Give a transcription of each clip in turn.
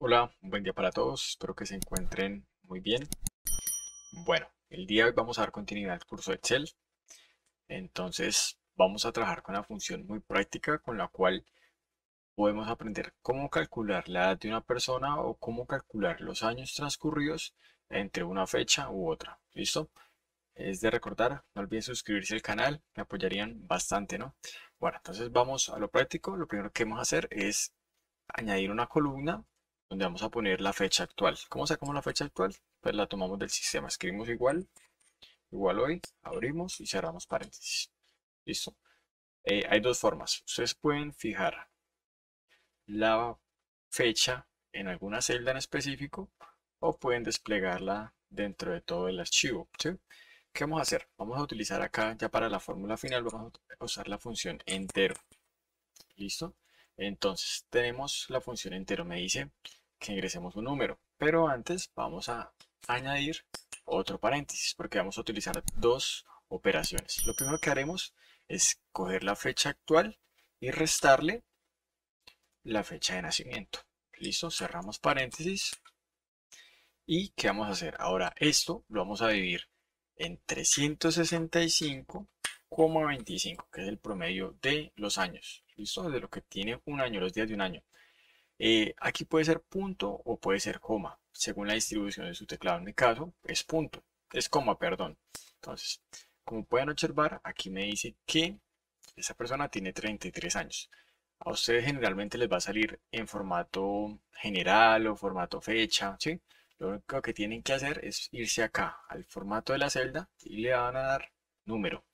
Hola, un buen día para todos, espero que se encuentren muy bien. Bueno, el día de hoy vamos a dar continuidad al curso de Excel. Entonces vamos a trabajar con una función muy práctica con la cual podemos aprender cómo calcular la edad de una persona o cómo calcular los años transcurridos entre una fecha u otra. ¿Listo? Es de recordar, no olviden suscribirse al canal, me apoyarían bastante, ¿no? Bueno, entonces vamos a lo práctico. Lo primero que vamos a hacer es añadir una columna donde vamos a poner la fecha actual. ¿Cómo sacamos la fecha actual? Pues la tomamos del sistema. Escribimos igual, igual hoy, abrimos y cerramos paréntesis. ¿Listo? Eh, hay dos formas. Ustedes pueden fijar la fecha en alguna celda en específico o pueden desplegarla dentro de todo el archivo. ¿Qué vamos a hacer? Vamos a utilizar acá, ya para la fórmula final, vamos a usar la función entero. ¿Listo? Entonces tenemos la función entero. Me dice que ingresemos un número. Pero antes vamos a añadir otro paréntesis porque vamos a utilizar dos operaciones. Lo primero que haremos es coger la fecha actual y restarle la fecha de nacimiento. Listo, cerramos paréntesis. ¿Y qué vamos a hacer? Ahora esto lo vamos a dividir en 365,25, que es el promedio de los años. ¿Listo? De lo que tiene un año, los días de un año. Eh, aquí puede ser punto o puede ser coma, según la distribución de su teclado. En mi caso es punto, es coma, perdón. Entonces, como pueden observar, aquí me dice que esa persona tiene 33 años. A ustedes generalmente les va a salir en formato general o formato fecha. Lo único que tienen que hacer es irse acá al formato de la celda y le van a dar número.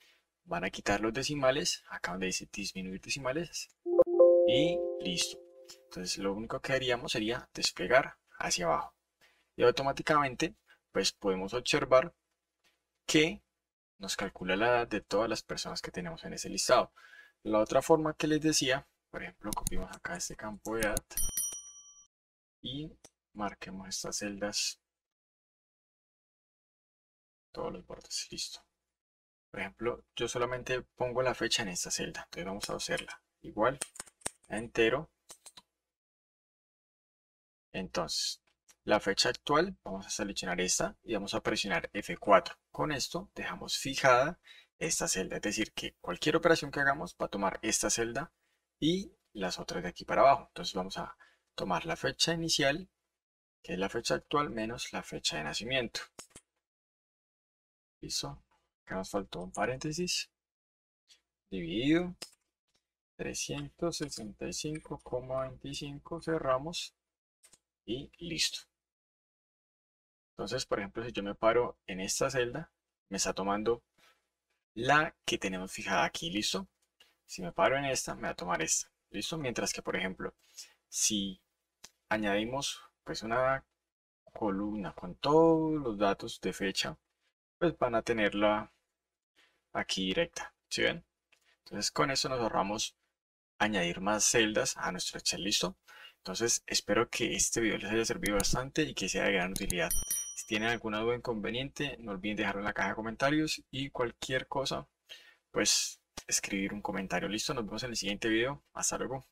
Van a quitar los decimales, acá donde dice disminuir decimales y listo. Entonces lo único que haríamos sería desplegar hacia abajo. Y automáticamente pues podemos observar que nos calcula la edad de todas las personas que tenemos en ese listado. La otra forma que les decía, por ejemplo, copiamos acá este campo de edad y marquemos estas celdas, todos los bordes, listo. Por ejemplo, yo solamente pongo la fecha en esta celda, entonces vamos a hacerla igual a entero entonces, la fecha actual, vamos a seleccionar esta y vamos a presionar F4. Con esto dejamos fijada esta celda, es decir, que cualquier operación que hagamos va a tomar esta celda y las otras de aquí para abajo. Entonces vamos a tomar la fecha inicial, que es la fecha actual, menos la fecha de nacimiento. Listo. Acá nos faltó un paréntesis. Dividido. 365,25 cerramos y listo. Entonces, por ejemplo, si yo me paro en esta celda, me está tomando la que tenemos fijada aquí, ¿listo? Si me paro en esta, me va a tomar esta, ¿listo? Mientras que, por ejemplo, si añadimos pues una columna con todos los datos de fecha, pues van a tenerla aquí directa, ¿sí ven? Entonces con eso nos ahorramos añadir más celdas a nuestro Excel, ¿listo? Entonces espero que este video les haya servido bastante y que sea de gran utilidad. Si tienen alguna duda o inconveniente, no olviden dejarlo en la caja de comentarios y cualquier cosa, pues escribir un comentario. Listo, nos vemos en el siguiente video. Hasta luego.